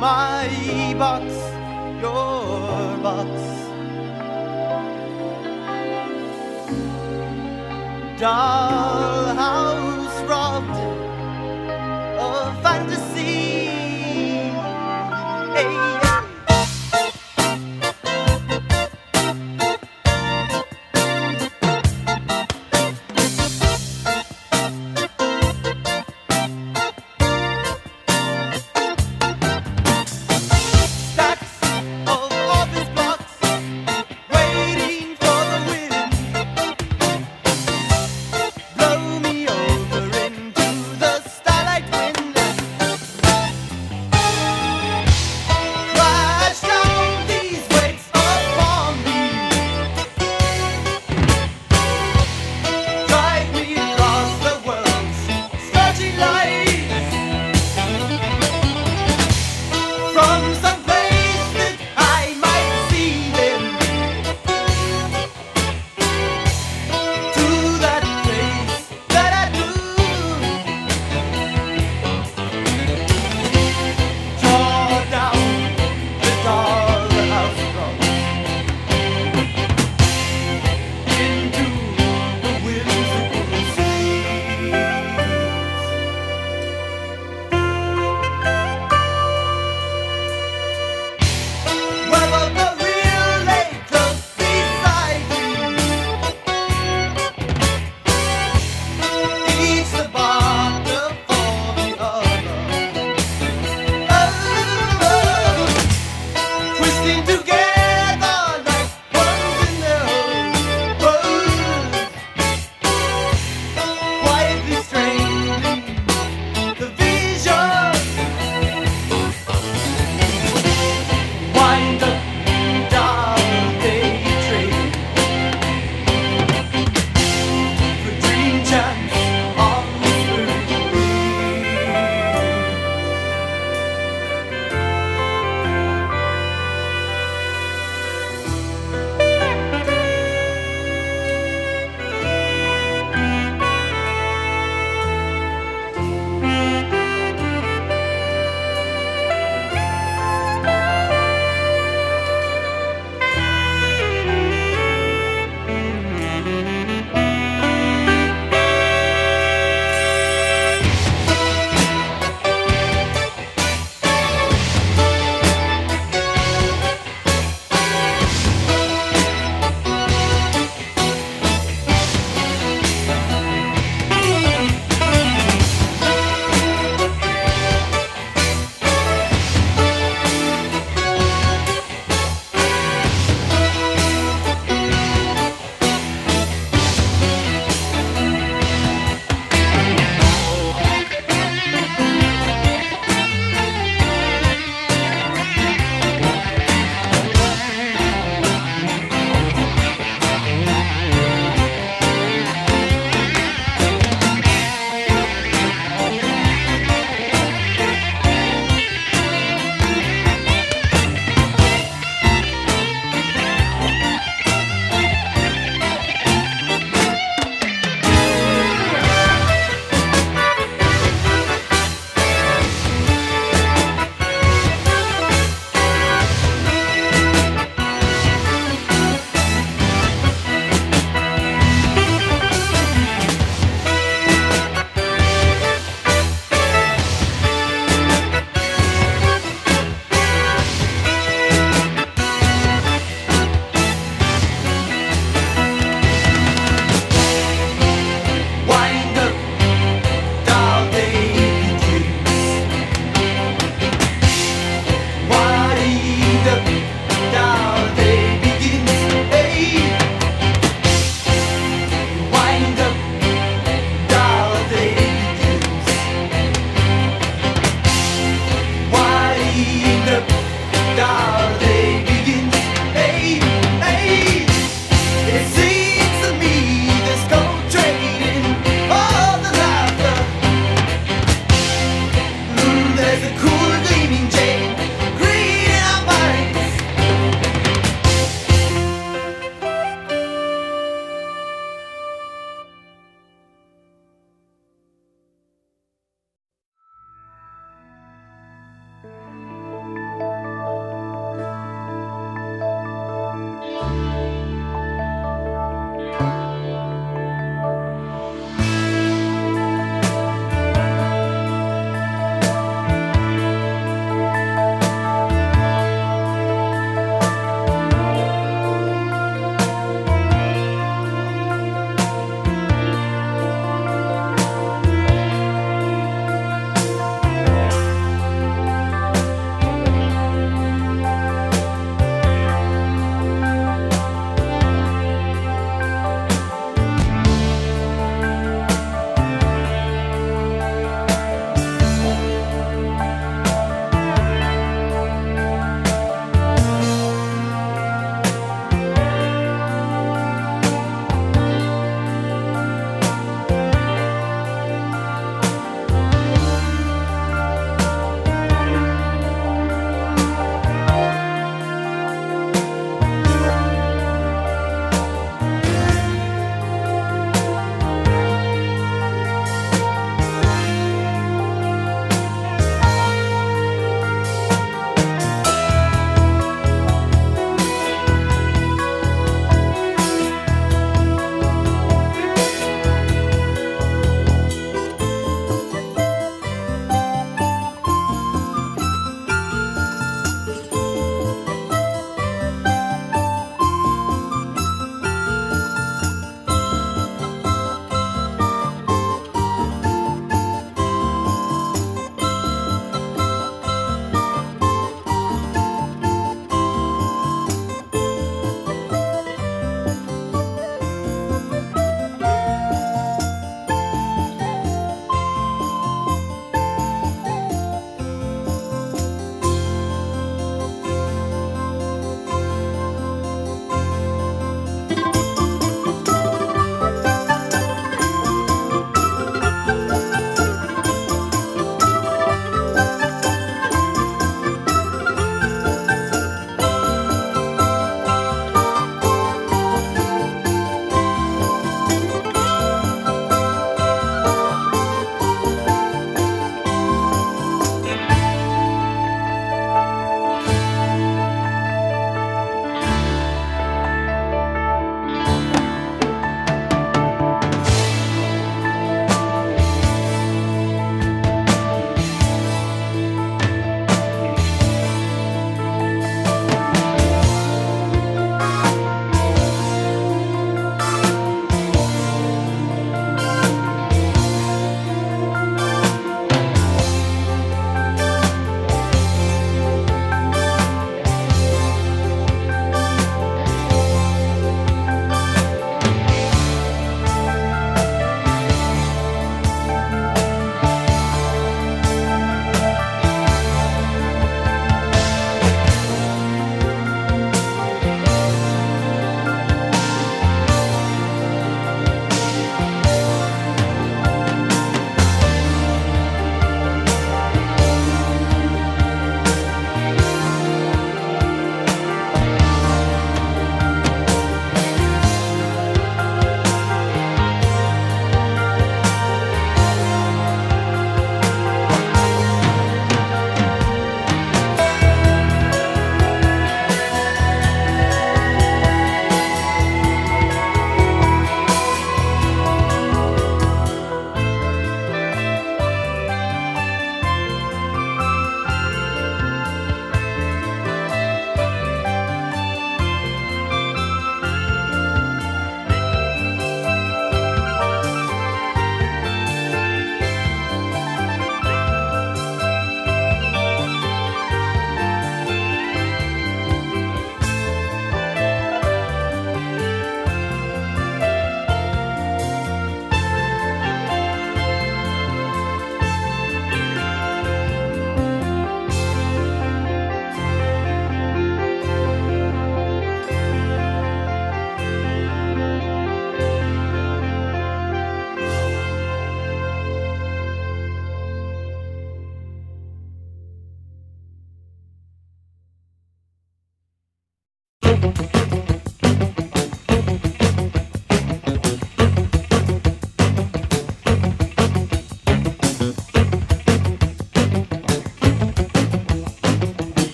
My box, your box. Dollhouse